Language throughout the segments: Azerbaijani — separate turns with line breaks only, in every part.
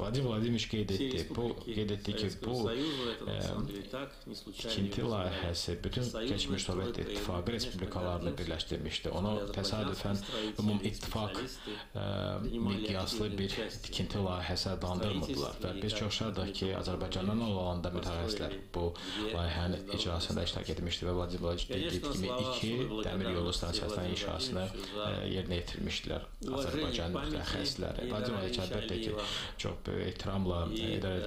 Vladimir Vladimiroviç qeyd etdi. Bu qeyd etdi ki, bu tikinti layihəsi bütün keçmiş Sovet İttifaqı respublikalarını birləşdirmişdi. Onu təsadüfən ümum ittifaq miqyaslı bir tikinti layihəsi adlandırmırdılar və biz çox şadıq ki, Azərbaycandan olanda mütəxəssislər bu layihənin icrasında iştirak etmişdi və Vladimir Vladimiroviç dediyi kimi iki dəmir yolu stansiyasının inşasını yerinə yetirmişdilər Azərbaycan mütəxəssisləri. Vladimir Vladimiroviç əlbəttə ki, çox ehtiramla İdarəç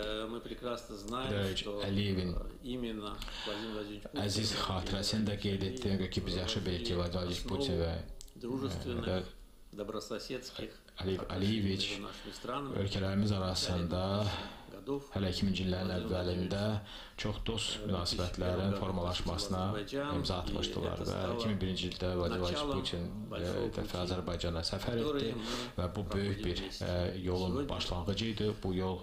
Əliyevin əziz xatirəsini də qeyd etdim ki, biz yaxşı bilirik ki, Vladimir Putin və Əliyev Əliyeviç ölkələrimiz arasında hələ 2000-ci illərin əvvəlində çox dost münasibətlərin formalaşmasına imza atmışdılar və 2001-ci ildə Vladimir Putin dəfə Azərbaycana səfər etdi və bu böyük bir yolun başlanğıcı idi. Bu yol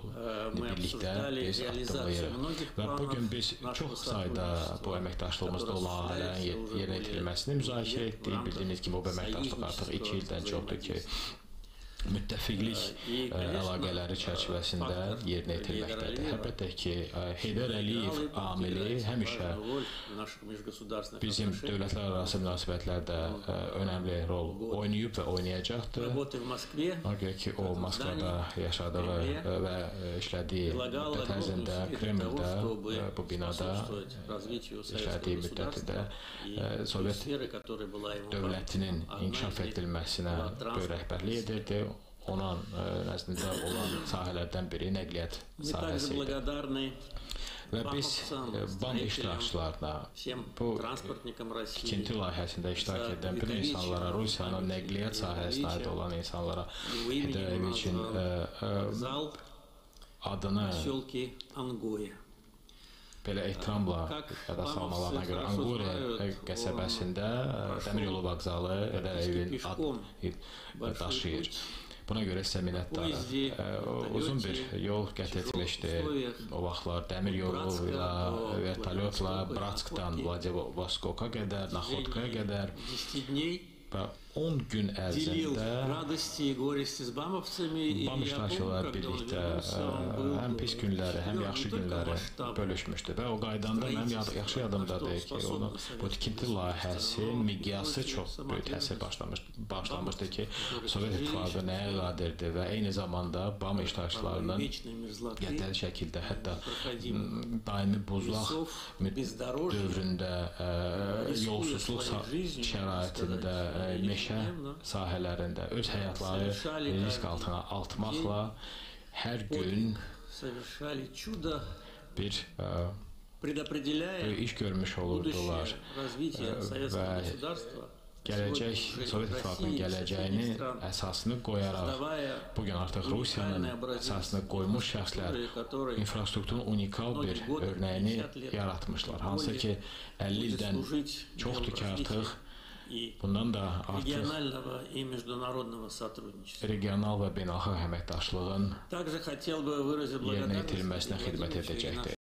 birlikdə biz addımlayırıq və bu gün biz çox sayda bu əməkdaşlığımızda olan layihələrin yerinə yetirilməsini müzakirə etdik. Bildiyiniz kimi bu əməkdaşlıq artıq 2 ildən çoxdur ki, müttəfiqlik əlaqələri çərçivəsində yerinə yetirilməkdədir. Əlbəttə ki, Heydər Əliyev amili həmişə bizim dövlətlər arası münasibətlərdə önəmli rol oynayıb və oynayacaqdır. Ona görə ki, o Moskvada yaşadığı və işlədiyi müddət ərzində Kremldə bu binada işlədiyi müddətdə Sovet dövlətinin inkişaf etdirilməsinə böyük rəhbərlik edirdi ona nəzdində olan sahələrdən biri nəqliyyat sahəsi idi. Və biz bank iştirakçılarına bu tikinti layihəsində iştirak edən bütün insanlara, Rusiyanın nəqliyyat sahəsinə aid olan insanlara Hidayəviçin adını belə ehtiramla yada salmalarına görə Angure qəsəbəsində dəmir yolu vağzalı Hidayəvin ad daşıyır. Buna görə sizə minnətdarım. Uzun bir yol qət etmişdi o vaxtlar dəmir yolu ilə, vertolyotla Bratskdan Vladivostoka qədər, Naxodkaya qədər və 10 gün ərzində BAM iştirakçıları birlikdə həm pis günləri, həm yaxşı günləri bölüşmüşdü və o qaydanda mənim yaxşı yadımdadır ki, onun bu tikinti layihəsi miqyası çox böyük təsir başlamış, başlamışdı ki, Sovet İttifaqı nəyə qadirdir və eyni zamanda BAM iştirakçılarının qəddəri şəkildə hətta daimi buzlaq dövründə yolsuzluq şəraitində meşə sahələrində öz həyatları risk altına atmaqla hər gün bir ə, iş görmüş olurdular. və gələcək Sovet İttifaqının gələcəyini əsasını qoyaraq bu gün artıq Rusiyanın əsasını qoymuş şəxslər infrastrukturun unikal bir örnəyini yaratmışlar. Hansı ki 50 ildən çoxdur ki artıq Bundan da artıq regional və beynəlxalq əməkdaşlığın yerinə yetirilməsinə xidmət edəcəkdir.